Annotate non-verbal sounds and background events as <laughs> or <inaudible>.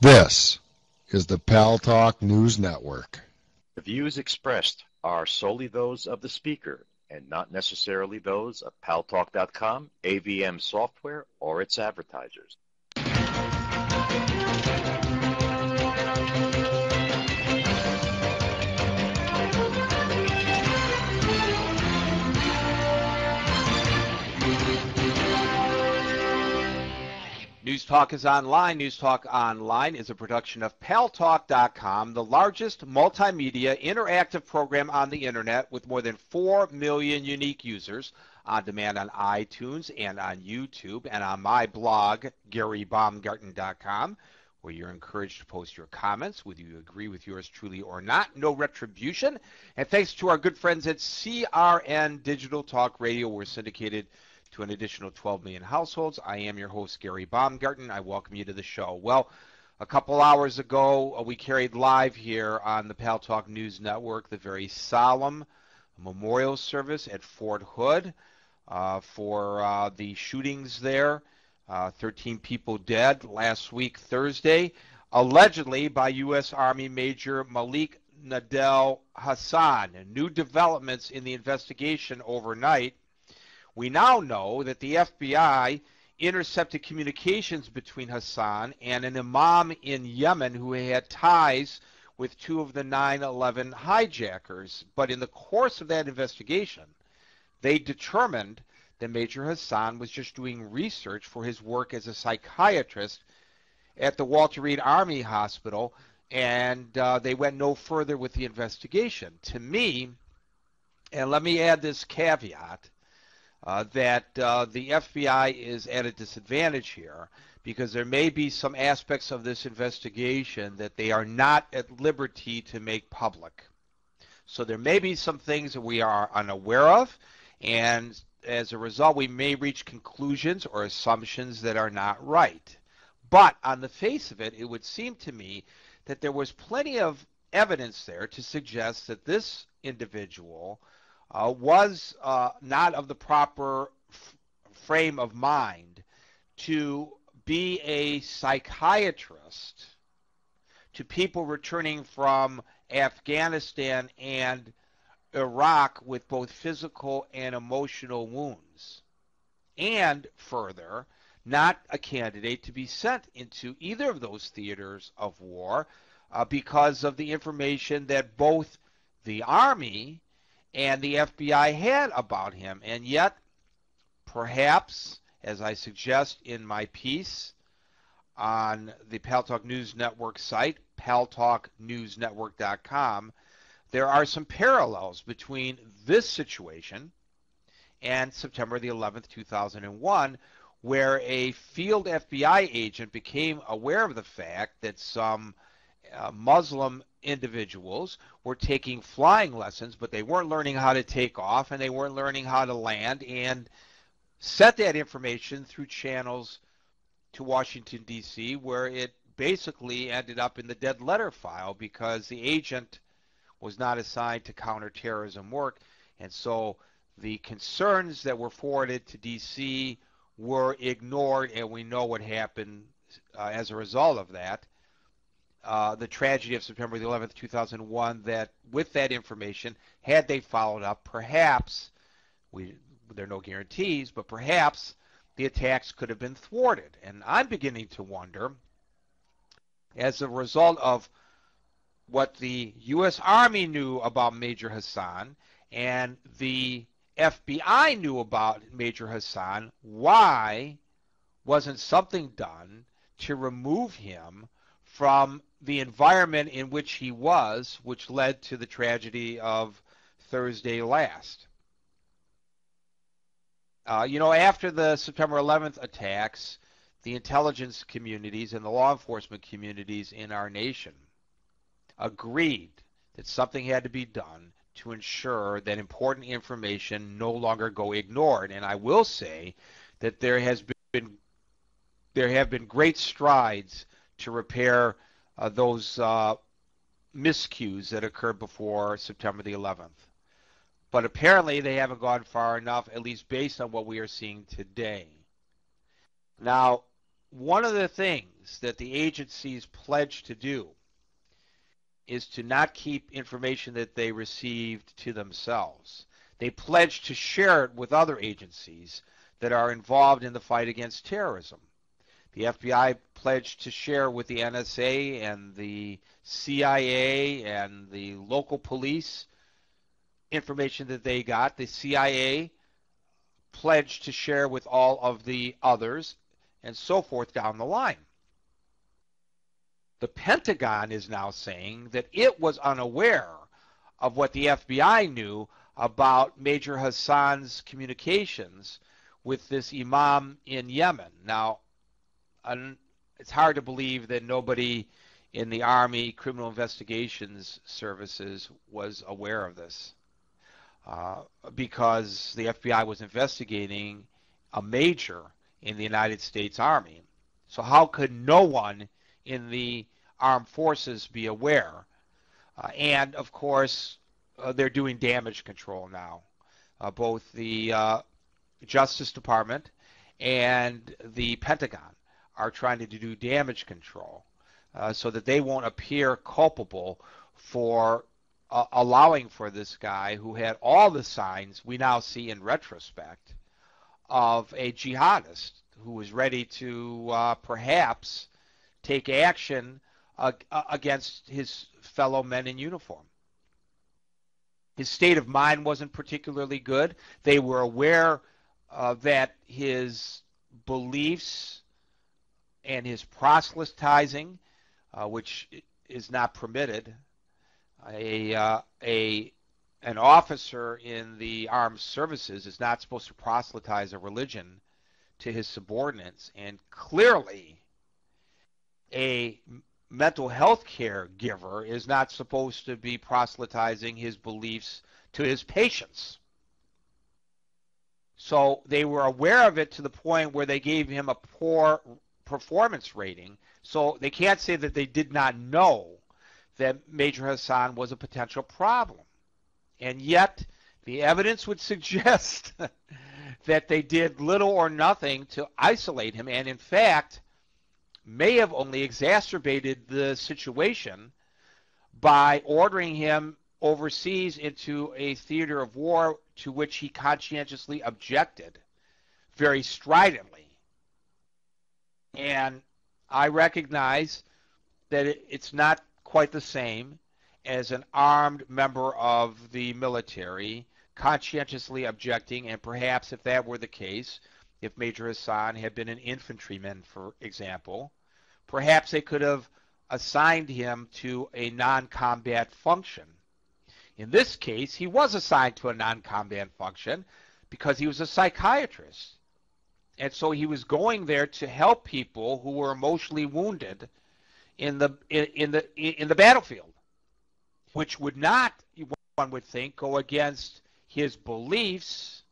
This is the Paltalk News Network. The views expressed are solely those of the speaker and not necessarily those of paltalk.com, AVM software, or its advertisers. Talk is online. News Talk Online is a production of paltalk.com, the largest multimedia interactive program on the internet with more than 4 million unique users on demand on iTunes and on YouTube and on my blog, GaryBaumgarten.com, where you're encouraged to post your comments, whether you agree with yours truly or not. No retribution. And thanks to our good friends at CRN Digital Talk Radio, we're syndicated – to an additional 12 million households. I am your host, Gary Baumgarten. I welcome you to the show. Well, a couple hours ago, uh, we carried live here on the Paltalk News Network the very solemn memorial service at Fort Hood uh, for uh, the shootings there. Uh, 13 people dead last week, Thursday, allegedly by U.S. Army Major Malik Nadal Hasan. New developments in the investigation overnight we now know that the FBI intercepted communications between Hasan and an imam in Yemen who had ties with two of the 9 11 hijackers. But in the course of that investigation, they determined that Major Hasan was just doing research for his work as a psychiatrist at the Walter Reed Army Hospital, and uh, they went no further with the investigation. To me, and let me add this caveat uh, that uh, the FBI is at a disadvantage here because there may be some aspects of this investigation that they are not at liberty to make public. So there may be some things that we are unaware of, and as a result, we may reach conclusions or assumptions that are not right. But on the face of it, it would seem to me that there was plenty of evidence there to suggest that this individual uh, was uh, not of the proper f- frame of mind to be a psychiatrist to people returning from Afghanistan and Iraq with both physical and emotional wounds. And further, not a candidate to be sent into either of those theaters of war uh, because of the information that both the Army and the FBI had about him. And yet, perhaps, as I suggest in my piece on the Paltalk News Network site, paltalknewsnetwork.com, there are some parallels between this situation and September the 11th, 2001, where a field FBI agent became aware of the fact that some uh, Muslim individuals were taking flying lessons, but they weren't learning how to take off and they weren't learning how to land and set that information through channels to Washington, D.C., where it basically ended up in the dead letter file because the agent was not assigned to counterterrorism work. And so the concerns that were forwarded to D.C. were ignored, and we know what happened uh, as a result of that. Uh, the tragedy of September the 11th, 2001, that with that information, had they followed up, perhaps, we, there are no guarantees, but perhaps the attacks could have been thwarted. And I'm beginning to wonder, as a result of what the U.S. Army knew about Major Hasan and the FBI knew about Major Hasan, why wasn't something done to remove him from the environment in which he was, which led to the tragedy of Thursday last. Uh, you know, after the September 11th attacks, the intelligence communities and the law enforcement communities in our nation agreed that something had to be done to ensure that important information no longer go ignored. And I will say that there has been there have been great strides to repair uh, those uh, miscues that occurred before September the 11th. But apparently they haven't gone far enough, at least based on what we are seeing today. Now, one of the things that the agencies pledged to do is to not keep information that they received to themselves. They pledged to share it with other agencies that are involved in the fight against terrorism. The FBI pledged to share with the NSA and the CIA and the local police information that they got. The CIA pledged to share with all of the others, and so forth down the line. The Pentagon is now saying that it was unaware of what the FBI knew about Major Hasan's communications with this imam in Yemen. Now, it's hard to believe that nobody in the Army Criminal Investigations Services was aware of this uh, because the FBI was investigating a major in the United States Army. So, how could no one in the armed forces be aware? Uh, and of course, uh, they're doing damage control now. Uh, both the uh, Justice Department and the Pentagon are trying to do damage control uh, so that they won't appear culpable for uh, allowing for this guy who had all the signs we now see in retrospect of a jihadist who was ready to uh, perhaps take action uh, against his fellow men in uniform. His state of mind wasn't particularly good. They were aware uh, that his beliefs and his proselytizing, uh, which is not permitted, a uh, a an officer in the armed services is not supposed to proselytize a religion to his subordinates, and clearly, a mental health care giver is not supposed to be proselytizing his beliefs to his patients. So they were aware of it to the point where they gave him a poor performance rating. So they can't say that they did not know that Major Hasan was a potential problem. And yet, the evidence would <laughs> suggest that they did little or nothing to isolate him, and in fact, may have only exacerbated the situation by ordering him overseas into a theater of war to which he conscientiously objected very stridently. And I recognize that it's not quite the same as an armed member of the military conscientiously objecting, and perhaps if that were the case, if Major Hasan had been an infantryman, for example, perhaps they could have assigned him to a non combat function. In this case, he was assigned to a non combat function because he was a psychiatrist. And so he was going there to help people who were emotionally wounded in the in, in the in the battlefield, which would not one would think go against his beliefs